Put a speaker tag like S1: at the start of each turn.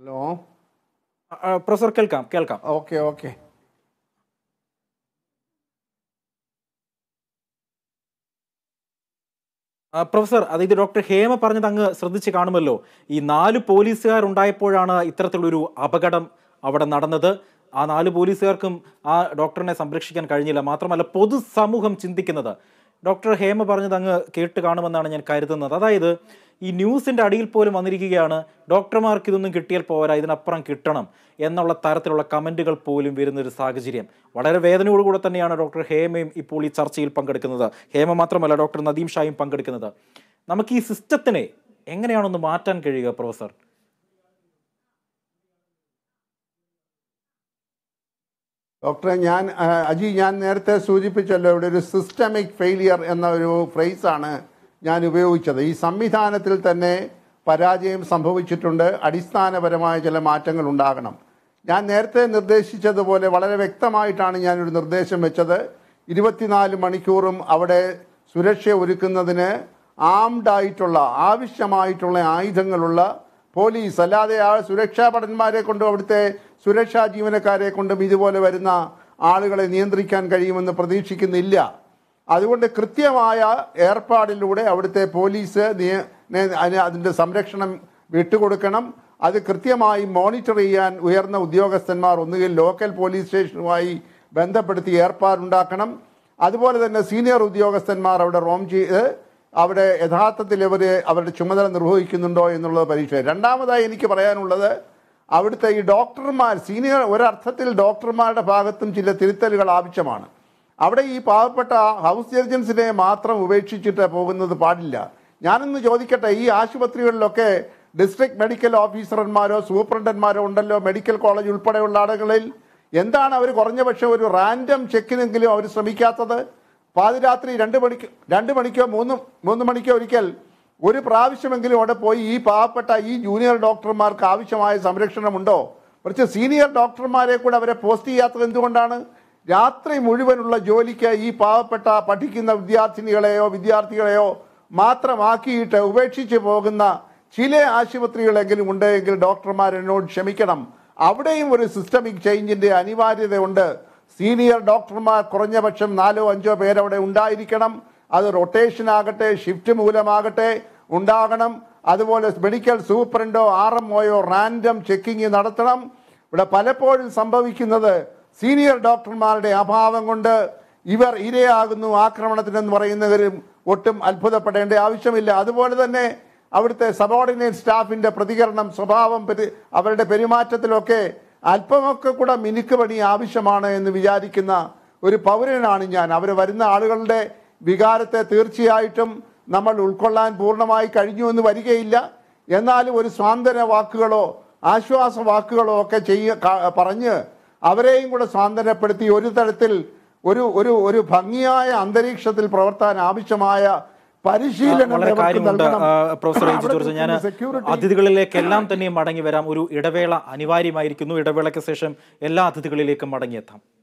S1: Hello?
S2: Professor കേൾക്കാം കേൾക്കാം.
S1: Okay okay.
S2: Professor അതായത് ഡോക്ടർ ഹേമ പറഞ്ഞത് അങ്ങ് ശ്രദ്ധിച്ച് കാണുമല്ലോ. ഈ നാല് പോലീസുകാർ ഉണ്ടായപ്പോഴാണ് ഇത്തരത്തിലൊരു അപകടം അവിടെ നടന്നത്. ആ നാല് പോലീസുകാർക്കും ആ ഡോക്ടറിനെ സംരക്ഷിക്കാൻ കഴിഞ്ഞില്ല. മാത്രമല്ല പൊതുസമൂഹം ചിന്തിക്കുന്നത്. ഡോക്ടർ ഹേമ പറഞ്ഞത് അങ്ങ് കേട്ട് കാണുമെന്നാണ് ഞാൻ കരുതുന്നത്. അതായത് ഈ ന്യൂസിന്റെ അടിയിൽ പോലും വന്നിരിക്കുകയാണ് ഡോക്ടർമാർക്ക് ഇതൊന്നും കിട്ടിയാൽ പോരാ ഇതിനപ്പുറം കിട്ടണം എന്നുള്ള തരത്തിലുള്ള കമന്റുകൾ പോലും വരുന്നൊരു സാഹചര്യം. വളരെ വേദനയോടുകൂടെ തന്നെയാണ് ഡോക്ടർ ഹേമയും ഇപ്പോൾ ഈ ചർച്ചയിൽ പങ്കെടുക്കുന്നത്. ഹേമ മാത്രമല്ല ഡോക്ടർ നദീം ഷായും പങ്കെടുക്കുന്നത്. നമുക്ക് ഈ സിസ്റ്റത്തിനെ എങ്ങനെയാണൊന്ന് മാറ്റാൻ കഴിയുക പ്രൊഫസർ?
S1: ഡോക്ടറെ ഞാൻ അജി ഞാൻ നേരത്തെ സൂചിപ്പിച്ചല്ലോ ഇവിടെ ഒരു സിസ്റ്റമിക് ഫെയിലിയർ എന്ന ഒരു ഫ്രേസാണ് ഞാൻ ഉപയോഗിച്ചത്. ഈ സംവിധാനത്തിൽ തന്നെ പരാജയം സംഭവിച്ചിട്ടുണ്ട്. അടിസ്ഥാനപരമായ ചില മാറ്റങ്ങൾ ഉണ്ടാകണം. ഞാൻ നേരത്തെ നിർദ്ദേശിച്ചതുപോലെ വളരെ വ്യക്തമായിട്ടാണ് ഞാനൊരു നിർദ്ദേശം വെച്ചത്. ഇരുപത്തിനാല് മണിക്കൂറും അവിടെ സുരക്ഷ ഒരുക്കുന്നതിന് ആംഡ് ആയിട്ടുള്ള ആവശ്യമായിട്ടുള്ള ആയുധങ്ങളുള്ള പോലീസ് അല്ലാതെ ആ സുരക്ഷാ ഭടന്മാരെ കൊണ്ടും അവിടുത്തെ സുരക്ഷാ ജീവനക്കാരെ കൊണ്ടും ഇതുപോലെ വരുന്ന ആളുകളെ നിയന്ത്രിക്കാൻ കഴിയുമെന്ന് പ്രതീക്ഷിക്കുന്നില്ല. അതുകൊണ്ട് കൃത്യമായ ഏർപ്പാടിലൂടെ അവിടുത്തെ പോലീസ് അതിന്റെ സംരക്ഷണം വിട്ടുകൊടുക്കണം. അത് കൃത്യമായി മോണിറ്റർ ചെയ്യാൻ ഉയർന്ന ഉദ്യോഗസ്ഥന്മാർ ഒന്നുകിൽ ലോക്കൽ പോലീസ് സ്റ്റേഷനുമായി ബന്ധപ്പെടുത്തി ഏർപ്പാടുണ്ടാക്കണം. അതുപോലെ തന്നെ സീനിയർ ഉദ്യോഗസ്ഥന്മാർ അവിടെ റോം ചെയ്ത് അവിടെ യഥാർത്ഥത്തിൽ ഇവർ അവരുടെ ചുമതല നിർവഹിക്കുന്നുണ്ടോ എന്നുള്ളത് പരീക്ഷ. രണ്ടാമതായി എനിക്ക് പറയാനുള്ളത് അവിടുത്തെ ഈ ഡോക്ടർമാർ സീനിയർ ഒരർത്ഥത്തിൽ ഡോക്ടർമാരുടെ ഭാഗത്തും ചില തിരുത്തലുകൾ ആവശ്യമാണ്. അവിടെ ഈ പാവപ്പെട്ട ഹൗസ് സർജൻസിനെ മാത്രം ഉപേക്ഷിച്ചിട്ട് പോകുന്നത് പാടില്ല. ഞാനൊന്ന് ചോദിക്കട്ടെ ഈ ആശുപത്രികളിലൊക്കെ ഡിസ്ട്രിക്ട് മെഡിക്കൽ ഓഫീസർമാരോ സൂപ്രണ്ടന്മാരോ ഉണ്ടല്ലോ മെഡിക്കൽ കോളേജ് ഉൾപ്പെടെയുള്ള ആളുകളിൽ? എന്താണ് അവർ കുറഞ്ഞ പക്ഷേ ഒരു റാൻഡം ചെക്കിനെങ്കിലും അവർ ശ്രമിക്കാത്തത്? പാതിരാത്രി രണ്ട് മണിക്ക് രണ്ട് മണിക്കോ മൂന്ന് മൂന്ന് മണിക്കോ ഒരിക്കൽ ഒരു പ്രാവശ്യമെങ്കിലും അവിടെ പോയി ഈ പാവപ്പെട്ട ഈ ജൂനിയർ ഡോക്ടർമാർക്ക് ആവശ്യമായ സംരക്ഷണമുണ്ടോ? കുറച്ച് സീനിയർ ഡോക്ടർമാരെ കൂടെ അവരെ പോസ്റ്റ് ചെയ്യാത്തത് എന്തുകൊണ്ടാണ്? രാത്രി മുഴുവനുള്ള ജോലിക്ക് ഈ പാവപ്പെട്ട പഠിക്കുന്ന വിദ്യാർത്ഥിനികളെയോ വിദ്യാർത്ഥികളെയോ മാത്രമാക്കിയിട്ട് ഉപേക്ഷിച്ച് പോകുന്ന ചില ആശുപത്രികളെങ്കിലും ഉണ്ട് ഉണ്ടെങ്കിൽ ഡോക്ടർമാർ എന്നോട് ക്ഷമിക്കണം. അവിടെയും ഒരു സിസ്റ്റമിക് ചേഞ്ചിന്റെ അനിവാര്യതയുണ്ട്. സീനിയർ ഡോക്ടർമാർ കുറഞ്ഞ പക്ഷം നാലോ അഞ്ചോ പേരവിടെ ഉണ്ടായിരിക്കണം. അത് റൊട്ടേഷൻ ആകട്ടെ ഷിഫ്റ്റ് മൂലമാകട്ടെ ഉണ്ടാകണം. അതുപോലെ മെഡിക്കൽ സൂപ്രണ്ടോ ആർ എം ഒയോ റാൻഡം ചെക്കിങ് നടത്തണം. ഇവിടെ പലപ്പോഴും സംഭവിക്കുന്നത് സീനിയർ ഡോക്ടർമാരുടെ അഭാവം കൊണ്ട് ഇവർ ഇരയാകുന്നു ആക്രമണത്തിനെന്ന് പറയുന്നവരും ഒട്ടും അത്ഭുതപ്പെടേണ്ട ആവശ്യമില്ല. അതുപോലെ തന്നെ അവിടുത്തെ സബോർഡിനേറ്റ് സ്റ്റാഫിന്റെ പ്രതികരണം സ്വഭാവം അവരുടെ പെരുമാറ്റത്തിലൊക്കെ അല്പമൊക്കെ കൂടെ മിനുക്കുപണി ആവശ്യമാണ് എന്ന് വിചാരിക്കുന്ന ഒരു പൗരനാണ് ഞാൻ. അവർ വരുന്ന ആളുകളുടെ വികാരത്തെ തീർച്ചയായിട്ടും നമ്മൾ ഉൾക്കൊള്ളാൻ പൂർണമായി കഴിഞ്ഞു എന്ന് വരികയില്ല. എന്നാലും ഒരു സ്വാന്തന വാക്കുകളോ ആശ്വാസ വാക്കുകളോ ഒക്കെ ചെയ്യ പറഞ്ഞ് അവരെയും കൂടെ സ്വാതന്ത്ര്യപ്പെടുത്തി ഒരു തരത്തിൽ ഒരു ഒരു ഒരു ഭംഗിയായ അന്തരീക്ഷത്തിൽ പ്രവർത്താൻ ആവശ്യമായ പരിശീലനം
S2: വളരെ കാര്യമുണ്ട്. പ്രൊഫസർ എ ജോർജ് ഞാൻ അതിഥികളിലേക്കെല്ലാം തന്നെ മടങ്ങി വരാം. ഒരു ഇടവേള അനിവാര്യമായിരിക്കുന്നു. ഇടവേളയ്ക്ക് ശേഷം എല്ലാ അതിഥികളിലേക്കും മടങ്ങിയെത്താം.